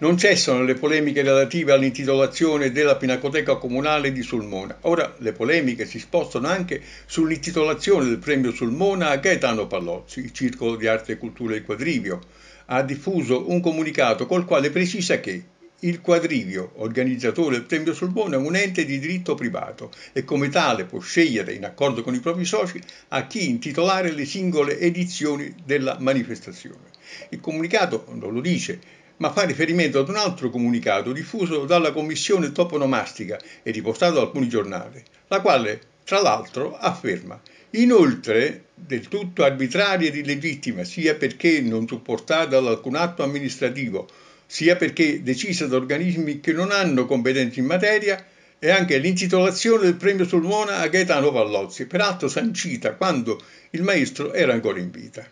Non cessano le polemiche relative all'intitolazione della Pinacoteca Comunale di Sulmona. Ora le polemiche si spostano anche sull'intitolazione del premio Sulmona a Gaetano Pallozzi. Il Circolo di Arte e Cultura del Quadrivio ha diffuso un comunicato col quale precisa che il Quadrivio, organizzatore del premio Sulmona, è un ente di diritto privato e come tale può scegliere, in accordo con i propri soci, a chi intitolare le singole edizioni della manifestazione. Il comunicato non lo dice, ma fa riferimento ad un altro comunicato diffuso dalla Commissione toponomastica e riportato da alcuni giornali, la quale, tra l'altro, afferma Inoltre, del tutto arbitraria ed illegittima, sia perché non supportata da alcun atto amministrativo, sia perché decisa da organismi che non hanno competenze in materia, è anche l'intitolazione del premio Sulmona a Gaetano Pallozzi, peraltro sancita quando il maestro era ancora in vita.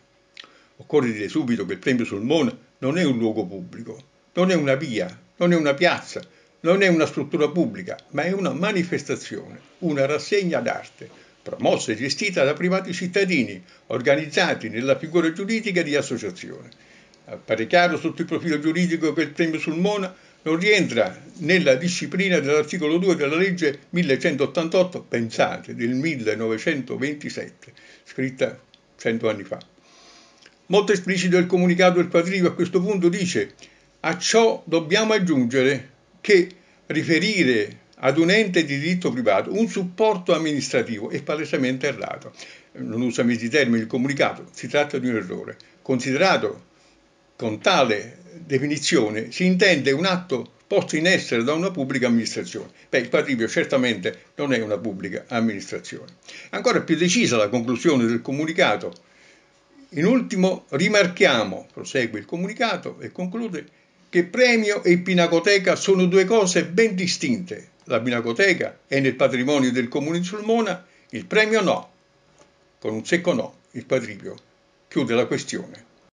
Occorre dire subito che il premio Sulmona non è un luogo pubblico, non è una via, non è una piazza, non è una struttura pubblica, ma è una manifestazione, una rassegna d'arte, promossa e gestita da privati cittadini, organizzati nella figura giuridica di associazione. Appare chiaro sotto il profilo giuridico che il premio Sulmona non rientra nella disciplina dell'articolo 2 della legge 1188, pensate, del 1927, scritta cento anni fa. Molto esplicito il comunicato del Quadrigo a questo punto dice a ciò dobbiamo aggiungere che riferire ad un ente di diritto privato un supporto amministrativo è palesemente errato. Non usa mesi termini il comunicato, si tratta di un errore. Considerato con tale definizione si intende un atto posto in essere da una pubblica amministrazione. Beh, il Quadrivio certamente non è una pubblica amministrazione. Ancora più decisa la conclusione del comunicato in ultimo rimarchiamo, prosegue il comunicato e conclude, che premio e pinacoteca sono due cose ben distinte. La pinacoteca è nel patrimonio del comune di Sulmona, il premio no. Con un secco no, il quadrivio chiude la questione.